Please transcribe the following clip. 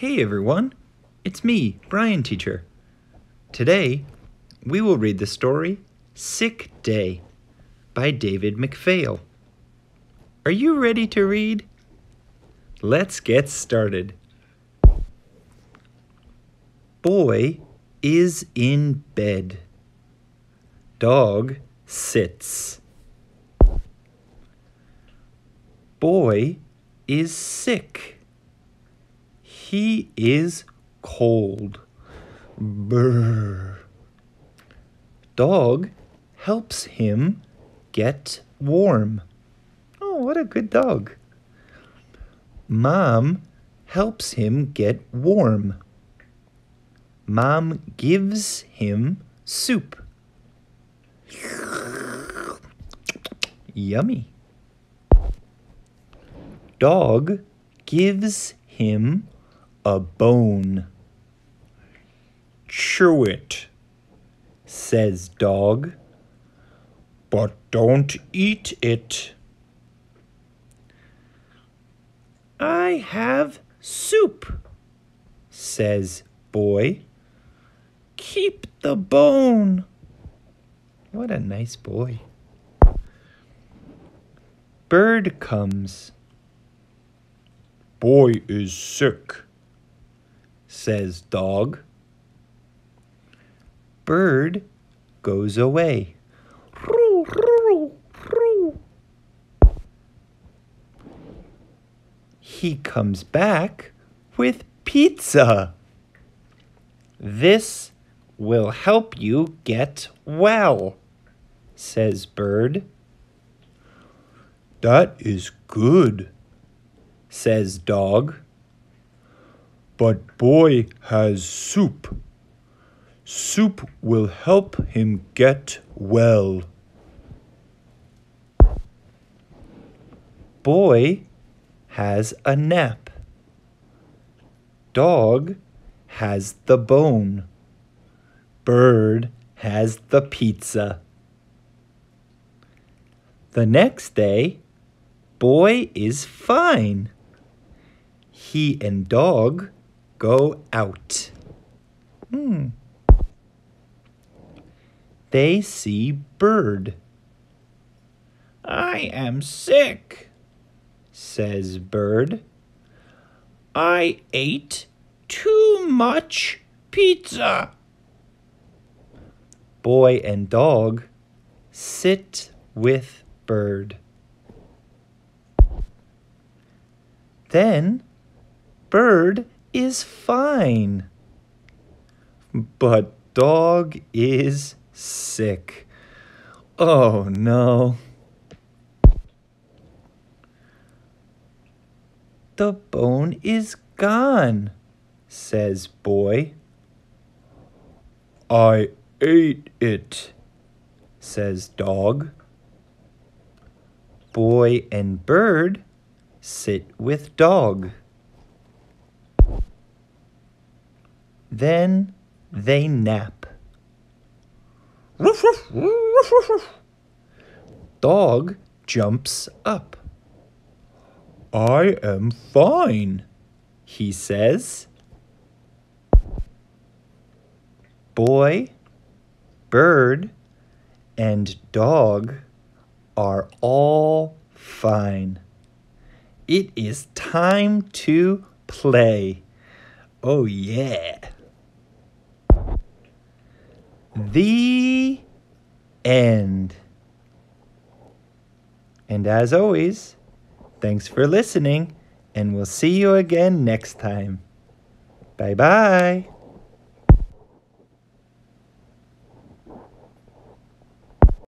Hey everyone, it's me, Bryan Teacher. Today, we will read the story Sick Day by David McPhail. Are you ready to read? Let's get started. Boy is in bed. Dog sits. Boy is sick. He is cold. Brr. Dog helps him get warm. Oh, what a good dog. Mom helps him get warm. Mom gives him soup. Yummy. Dog gives him a bone. Chew it, says dog, but don't eat it. I have soup, says boy. Keep the bone. What a nice boy. Bird comes. Boy is sick, says dog. Bird goes away. He comes back with pizza. This will help you get well, says Bird. That is good, says Dog. But boy has soup. Soup will help him get well. Boy has a nap. Dog has the bone. Bird has the pizza. The next day, Boy is fine. He and Dog go out. Hmm. They see Bird. I am sick, says Bird. I ate too much pizza. Boy and dog sit with bird. Then bird is fine. But dog is sick. Oh no. The bone is gone, says boy. I ate it, says dog. Boy and bird sit with dog. Then they nap. Dog jumps up. I am fine, he says. Boy, bird, and dog are all fine. It is time to play. Oh, yeah. The end. And as always, thanks for listening, and we'll see you again next time. Bye bye.